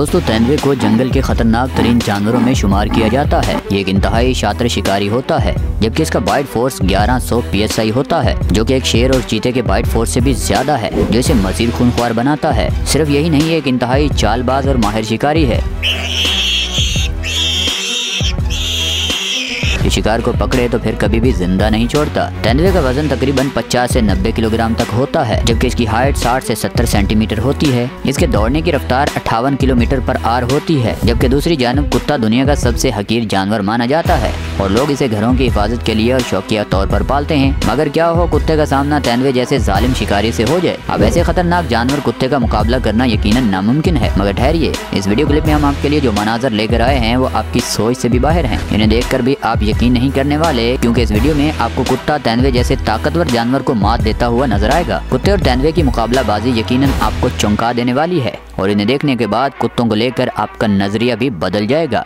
दोस्तों तेंदुए को जंगल के खतरनाक तरीन जानवरों में शुमार किया जाता है। ये एक इंतहाई शात्र शिकारी होता है, जबकि इसका बाइट फोर्स 1100 आई होता है, जो कि एक शेर और चीते के बाइट फोर्स से भी ज़्यादा है, जो इसे मजीद खूनख्वार बनाता है। सिर्फ़ यही नहीं एक इंतहाई चालबाज और माहिर शिकारी है। शिकार को पकड़े तो फिर कभी भी ज़िंदा नहीं छोड़ता। तेंदुए का वज़न तकरीबन 50 से 90 किलोग्राम तक होता है, जबकि इसकी हाइट 60 से 70 सेंटीमीटर होती है। इसके दौड़ने की रफ्तार अट्ठावन किलोमीटर पर आर होती है, जबकि दूसरी जानब कुत्ता दुनिया का सबसे हकीर जानवर माना जाता है, और लोग इसे घरों की हिफाजत के लिए और शौकिया तौर पर पालते हैं। मगर क्या हो, कुत्ते का सामना तेंदुए जैसे जालिम शिकारी से हो जाए? अब ऐसे खतरनाक जानवर कुत्ते का मुकाबला करना यकीन नामुमकिन है। मगर ठहरिए, इस वीडियो क्लिप में हम आपके लिए जो मनाजर लेकर आए हैं, वो आपकी सोच से भी बाहर हैं। इन्हें देख कर भी आप यकीन नहीं करने वाले, क्योंकि इस वीडियो में आपको कुत्ता, तेंदुए जैसे ताकतवर जानवर को मात देता हुआ नज़र आएगा। कुत्ते और तेंदुए की मुकाबला बाजी यकीनन आपको चौंका देने वाली है, और इन्हें देखने के बाद कुत्तों को लेकर आपका नज़रिया भी बदल जाएगा।